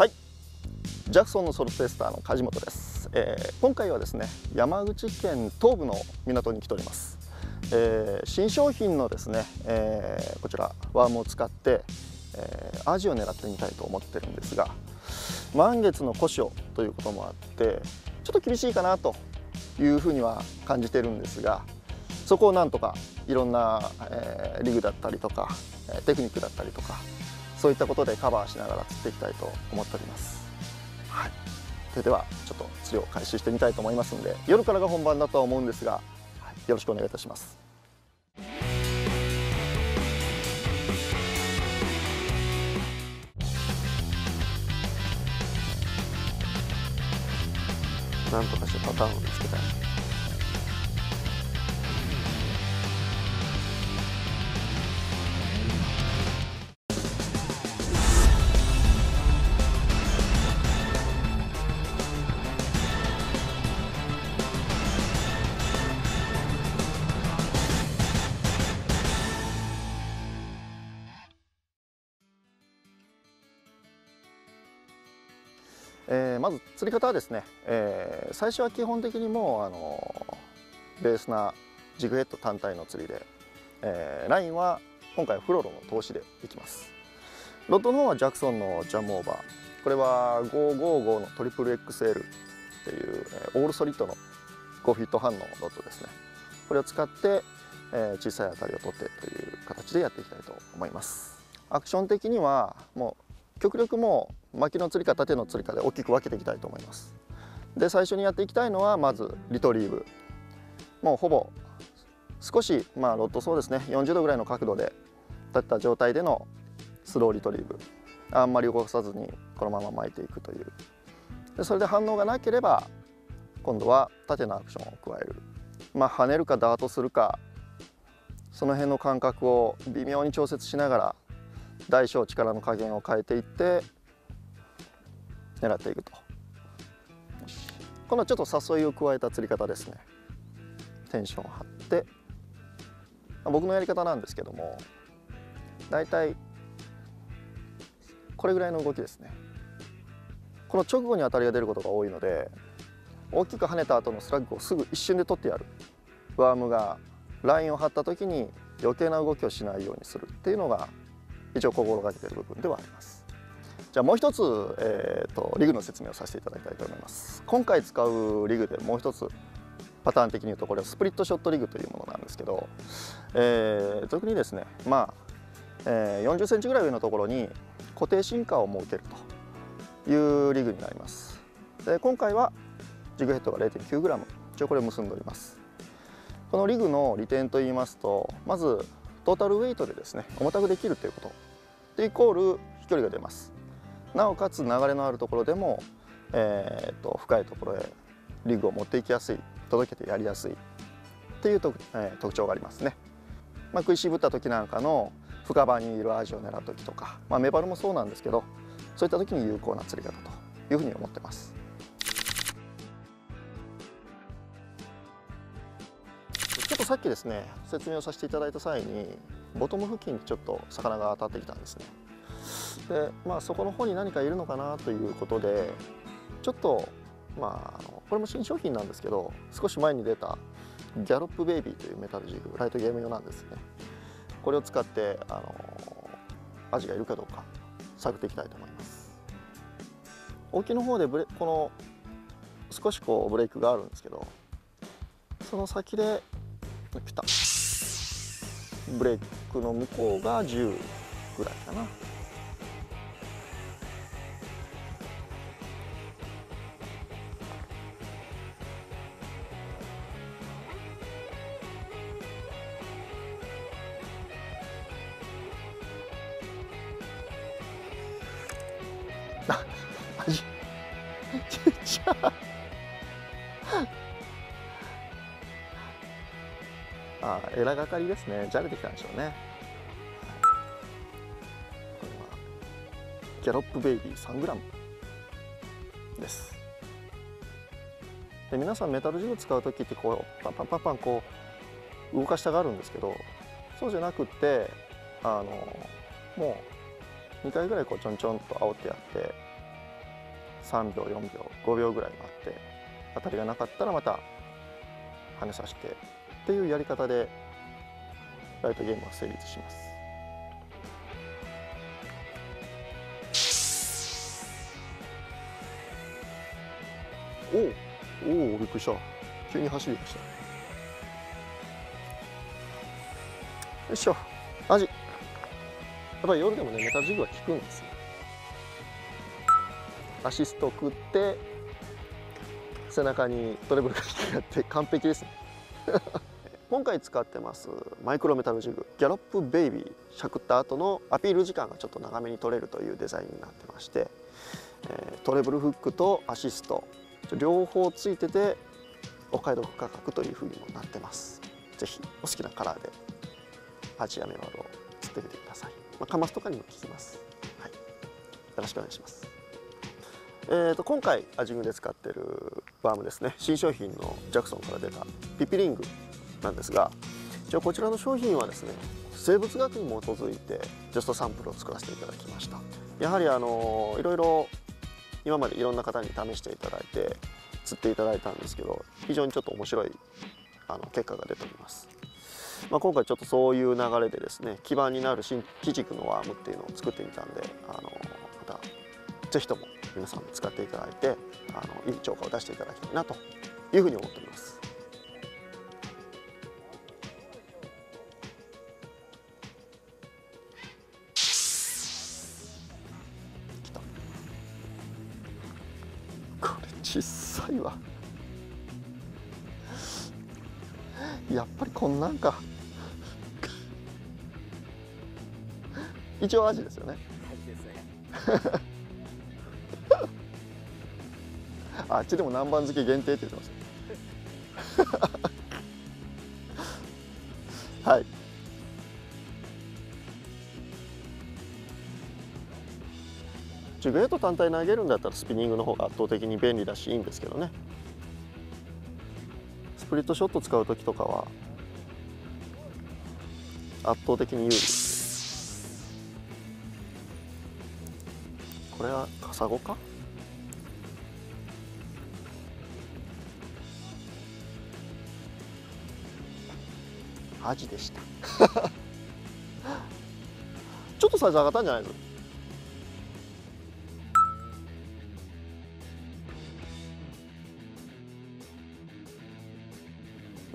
はい。ジャクソンのソルテスターの梶本です、えー、今回はですね山口県東部の港に来ております、えー、新商品のですね、えー、こちらワームを使って、えアジを狙ってみたいと思ってるんですが満月の故障ということもあってちょっと厳しいかなというふうには感じてるんですがそこをなんとかいろんな、えリグだったりとかテクニックだったりとかそういったことでカバーしながら釣っていきたいと思っております。はい、それではちょっと釣りを開始してみたいと思いますので夜からが本番だとは思うんですが、はい、よろしくお願いいたします。なんとかしてパターンを見つけたい。えー、まず釣り方はですね、えー、最初は基本的にもうあのベースなジグヘッド単体の釣りで、えー、ラインは今回フロロの通しでいきます。ロッドの方はジャクソンのジャムオーバー。これは555のトリプル XL っていう、オールソリッドの5フィット半のロッドですね。これを使って、え、小さい当たりを取ってという形でやっていきたいと思います。アクション的にはもう極力も巻きの釣りか縦の釣りかで大きく分けていきたいと思います。で最初にやっていきたいのはまずリトリーブ。もうほぼ少しまあロッドそうですね。40度ぐらいの角度で立った状態でのスローリトリーブ。あんまり動かさずにこのまま巻いていくという。でそれで反応がなければ今度は縦のアクションを加える。まあ跳ねるかダートするかその辺の感覚を微妙に調節しながら大小力の加減を変えていって狙っていくと。このちょっと誘いを加えた釣り方ですね。テンションを張って。僕のやり方なんですけどもだいたいこれぐらいの動きですね。この直後に当たりが出ることが多いので大きく跳ねた後のスラッグをすぐ一瞬で取ってやる。ワームがラインを張った時に余計な動きをしないようにするっていうのが一応心がけてる部分ではあります。じゃあもう一つ、えーと、リグの説明をさせていただきたいと思います。今回使うリグでもう一つパターン的に言うとこれはスプリットショットリグというものなんですけど、えー、特にですねまあ、えー、40センチぐらい上のところに固定進化を設けるというリグになります。で今回はジグヘッドが 0.9g 一応これ結んでおります。このリグの利点といいますとまずトータルウェイトでですね重たくできるということ。でイコール飛距離が出ます。なおかつ流れのあるところでも、えーと、深いところへリグを持っていきやすい届けてやりやすい。っていうと、えー、特徴がありますね、まあ、食いしぶった時なんかの深場にいるアジを狙う時とか、まあ、メバルもそうなんですけどそういった時に有効な釣り方というふうに思ってます。さっきですね説明をさせていただいた際にボトム付近にちょっと魚が当たってきたんですね。でまあそこの方に何かいるのかなということでちょっとまあこれも新商品なんですけど少し前に出たギャロップベイビーというメタルジグライトゲーム用なんですね。これを使ってあのアジがいるかどうか探っていきたいと思います。沖の方でブレこの少しこうブレイクがあるんですけどその先でピタブレイクの向こうが10ぐらいかな。あマジちっちゃあエラがかりですね。じゃれてきたんでしょうね。これはギャロップベイビー 3g です。で皆さんメタルジグ使う時ってこうパンパンパンパンこう動かしたがるんですけどそうじゃなくってあのもう2回ぐらいこうちょんちょんと煽ってやって3秒4秒5秒ぐらい待って当たりがなかったらまた跳ねさせてっていうやり方でライトゲームは成立します。おおおびっくりした。急に走りました。よいしょ。アジ。やっぱり夜でもねメタジグは効くんですよ。アシスト食って背中にトレブルが引きがって完璧ですね。今回使ってますマイクロメタルジグギャロップベイビーしゃくった後のアピール時間がちょっと長めに取れるというデザインになってまして、えトレブルフックとアシスト両方ついててお買い得価格というふうにもなってます。是非お好きなカラーでアジアメバルを釣ってみてください、まあ、カマスとかにも効きます、はい、よろしくお願いします。えーと、今回アジングで使ってるバームですね。新商品のジャクソンから出たピピリング。なんですが一応こちらの商品はですね生物学に基づいてジャストサンプルを作らせていただきました。やはりあのいろいろ今までいろんな方に試していただいて釣っていただいたんですけど非常にちょっと面白いあの結果が出ております、まあ、今回ちょっとそういう流れでですね基盤になる新基軸のワームっていうのを作ってみたんであのまた是非とも皆さん使っていただいてあのいい超過を出していただきたいなというふうに思っております。小さいわ。やっぱりこんなんか。一応アジですよね。あっちでも南蛮漬け限定って言ってますジグヘッド単体投げるんだったらスピニングの方が圧倒的に便利だしいいんですけどね。スプリットショット使う時とかは圧倒的に有利。これはカサゴか？アジでした。ちょっとサイズ上がったんじゃないです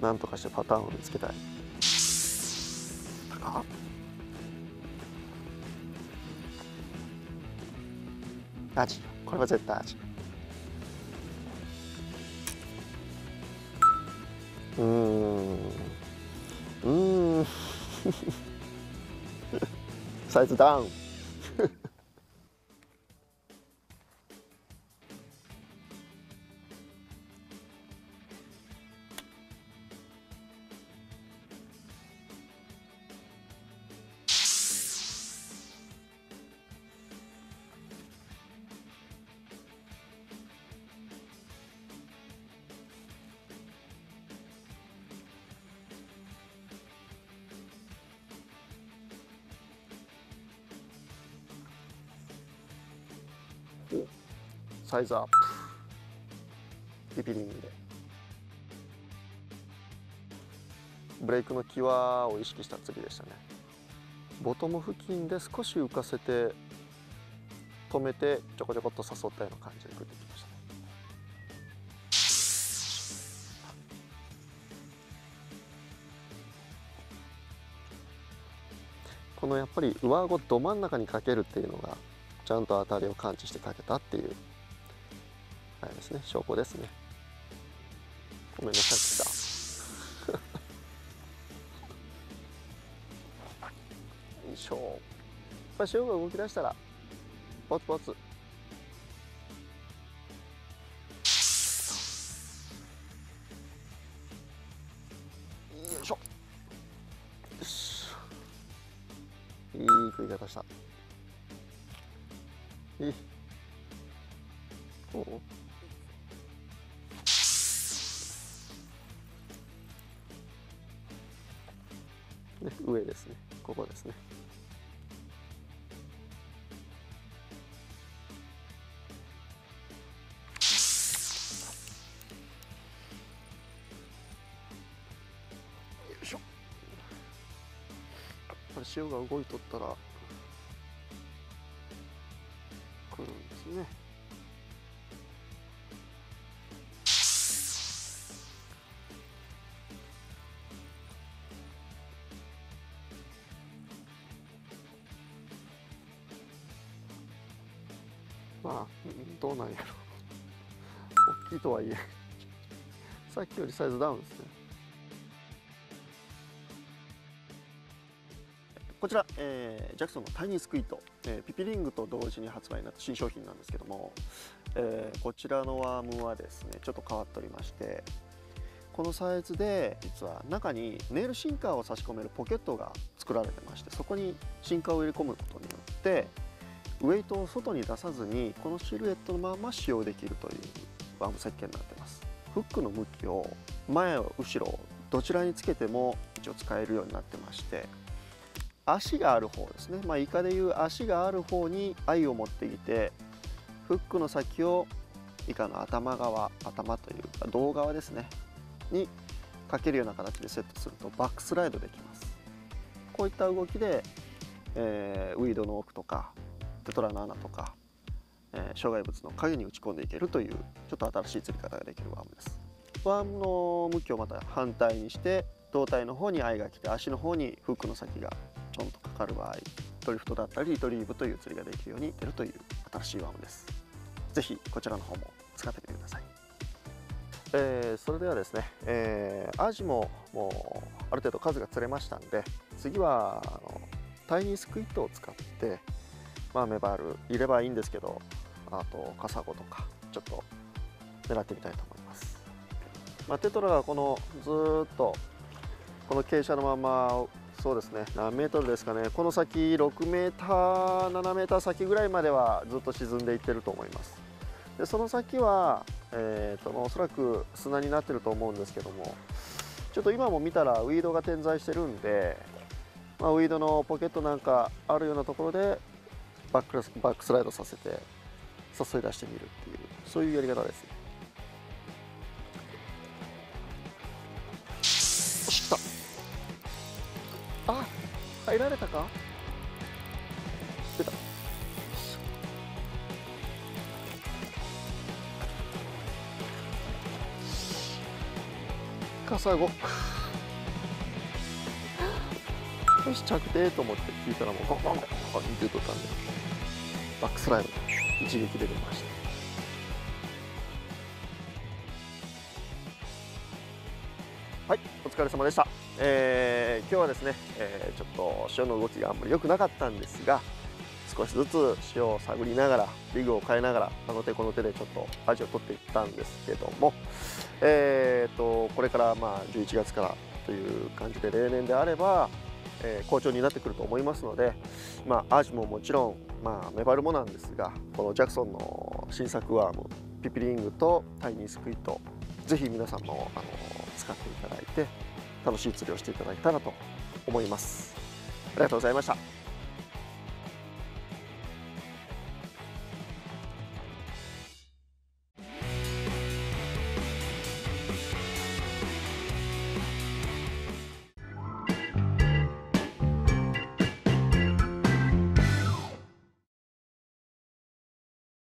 なんとかしてパターンを見つけたい。アジこれは絶対アジうん。うん。サイズダウンサイズアップピピリングで。ブレイクの際を意識した釣りでしたね。ボトム付近で少し浮かせて止めてちょこちょこっと誘ったような感じで食ってきましたね。このやっぱり上顎ど真ん中にかけるっていうのがちゃんと当たりを感知してかけたっていうあれですね証拠ですね。ごめんなさい来た。よいしょ。やっぱ潮が動き出したらポツポツ。よいしょ。よし。いい食い方した。えそう、上ですね。ここですね。よいしょ。これ潮が動いとったら。ですね。まあどうなんやろ。大きいとはいえ。さっきよりサイズダウンですね。こちら、えー、ジャクソンのタイニースクイート、えー、ピピリングと同時に発売になった新商品なんですけども、えー、こちらのワームはですねちょっと変わっておりましてこのサイズで実は中にネイルシンカーを差し込めるポケットが作られてましてそこにシンカーを入れ込むことによってウエイトを外に出さずにこのシルエットのまま使用できるというワーム設計になってます。フックの向きを前後ろどちらにつけても一応使えるようになってまして足がある方ですね、まあ、イカでいう足がある方に愛を持ってきてフックの先をイカの頭側頭というか胴側ですね。にかけるような形でセットするとバックスライドできます。こういった動きで、えー、ウィードの奥とかテトラの穴とか、えー、障害物の影に打ち込んでいけるというちょっと新しい釣り方ができるワームです。ワームの向きをまた反対にして胴体の方に愛が来て足の方にフックの先がちょんとかかる場合ドリフトだったりリトリーブという釣りができるように出るという新しいワームです。是非こちらの方も使ってみてください、えー、それではですね、えー、アジももうある程度数が釣れましたんで次はあのタイニースクイットを使ってまあメバルいればいいんですけどあとカサゴとかちょっと狙ってみたいと思います、まあ、テトラがこのずっとこの傾斜のままそうですね。何メートルですかね。この先6メーター7メーター先ぐらいまではずっと沈んでいってると思います。でその先は、えーと、おそらく砂になってると思うんですけどもちょっと今も見たらウィードが点在してるんで、まあ、ウィードのポケットなんかあるようなところでバックバックスライドさせて誘い出してみるっていうそういうやり方ですね。入られたか？出た。カサゴよし着底と思って聞いたらもうゴンゴンゴンゴンってとったんで。バックスライド一撃で出ました。はいお疲れ様でした。えー、今日はですね、えー、ちょっと潮の動きがあんまり良くなかったんですが少しずつ潮を探りながらリグを変えながらあの手この手でちょっとアジを取っていったんですけども、えーと、これからまあ11月からという感じで例年であれば、えー、好調になってくると思いますので、まあ、アジももちろん、まあ、メバルもなんですがこのジャクソンの新作ワームピピリングとタイニースクイットぜひ皆さんもあの使っていただいて楽しい釣りをしていただけたらと思います。ありがとうございました。